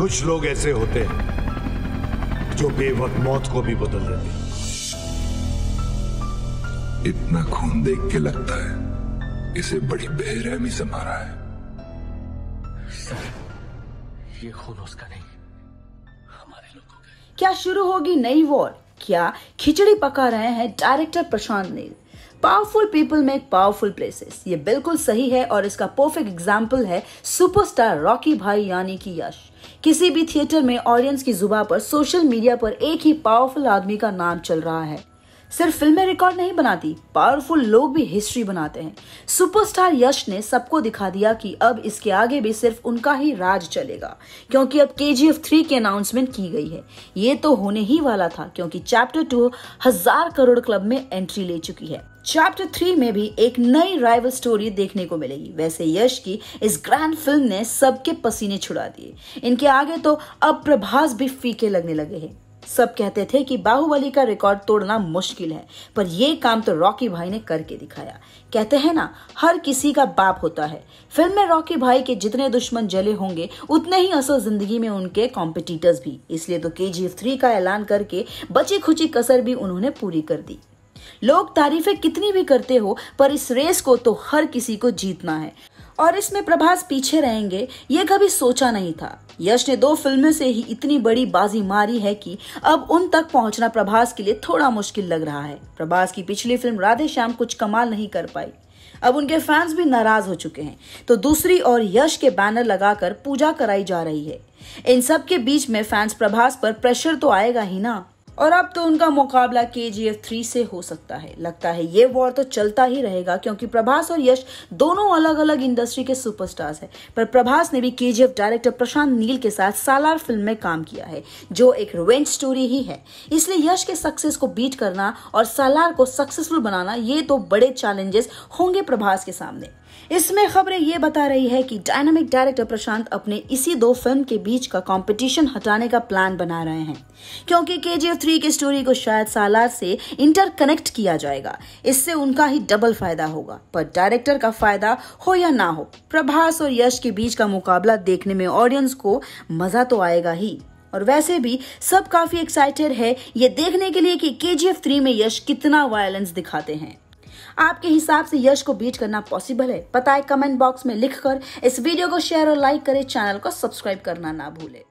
कुछ लोग ऐसे होते हैं जो बेवक्त मौत को भी बदल देते हैं। इतना खून देख के लगता है इसे बड़ी बेरहमी से मारा है। सर ये खून उसका नहीं हमारे लोगों का क्या शुरू होगी नई वॉर? क्या खिचड़ी पका रहे हैं director Prashanth Neel? Powerful people make powerful places ये बिल्कुल सही है और इसका परफेक्ट एग्ज़ाम्पल है सुपरस्टार रॉकी भाई यानी कि यश। किसी भी थिएटर में ऑडियंस की जुबा पर सोशल मीडिया पर एक ही पावरफुल आदमी का नाम चल रहा है। सिर्फ़ फ़िल्में रिकॉर्ड नहीं बनाती पावरफुल लोग भी हिस्ट्री बनाते हैं। सुपरस्टार यश ने सबको दिखा दिया कि अब इसके आगे भी सिर्फ़ उनका ही राज चलेगा, क्योंकि अब के जी एफ़ थ्री की अनाउंसमेंट की गई है। ये तो होने ही वाला था, क्योंकि चैप्टर टू हज़ार करोड़ क्लब में एंट्री ले चुकी है। चैप्टर थ्री में भी एक नई राइवल स्टोरी देखने को मिलेगी। वैसे यश की इस ग्रैंड फ़िल्म ने सबके पसीने छुड़ा दिए। इनके आगे तो अब प्रभास भी फीके लगने लगे हैं। सब कहते थे कि बाहुबली का रिकॉर्ड तोड़ना मुश्किल है, पर ये काम तो रॉकी भाई ने करके दिखाया। कहते हैं ना, हर किसी का बाप होता है। फ़िल्म में रॉकी भाई के जितने दुश्मन जले होंगे, उतने ही असल ज़िंदगी में उनके कॉम्पिटिटर्स भी। इसलिए तो के जी थ्री का ऐलान करके बची खुची कसर भी उन्होंने पूरी कर दी। लोग तारीफें कितनी भी करते हो, पर इस रेस को तो हर किसी को जीतना है। और इसमें प्रभास पीछे रहेंगे, ये कभी सोचा नहीं था। यश ने दो फ़िल्मों से ही इतनी बड़ी बाजी मारी है कि अब उन तक पहुँचना प्रभास के लिए थोड़ा मुश्किल लग रहा है। प्रभास की पिछली फ़िल्म राधे श्याम कुछ कमाल नहीं कर पाई। अब उनके फैंस भी नाराज़ हो चुके हैं। तो दूसरी ओर यश के बैनर लगाकर पूजा कराई जा रही है। इन सब के बीच में फैंस प्रभास पर प्रेशर तो आएगा ही ना। और अब तो उनका मुकाबला के जी एफ़ थ्री से हो सकता है। लगता है ये वॉर तो चलता ही रहेगा, क्योंकि प्रभास और यश दोनों अलग अलग इंडस्ट्री के सुपरस्टार्स हैं। पर प्रभास ने भी के जी एफ़ डायरेक्टर प्रशांत नील के साथ सालार फ़िल्म में काम किया है, जो एक रिवेंज स्टोरी ही है। इसलिए यश के सक्सेस को बीट करना और सालार को सक्सेसफुल बनाना, ये तो बड़े चैलेंजेस होंगे प्रभास के सामने। इसमें खबरें ये बता रही है कि डायनामिक डायरेक्टर प्रशांत अपने इसी दो फ़िल्म के बीच का कंपटीशन हटाने का प्लान बना रहे हैं। क्योंकि के जी थ्री की स्टोरी को शायद सालार से इंटरकनेक्ट किया जाएगा। इससे उनका ही डबल फ़ायदा होगा। पर डायरेक्टर का फ़ायदा हो या ना हो, प्रभास और यश के बीच का मुकाबला देखने में ऑडियंस को मज़ा तो आएगा ही। और वैसे भी सब काफ़ी एक्साइटेड है ये देखने के लिए कि के जी थ्री में यश कितना वायलेंस दिखाते हैं। आपके हिसाब से यश को बीट करना पॉसिबल है? पता है कमेंट बॉक्स में लिखकर। इस वीडियो को शेयर और लाइक करें। चैनल को सब्सक्राइब करना ना भूले।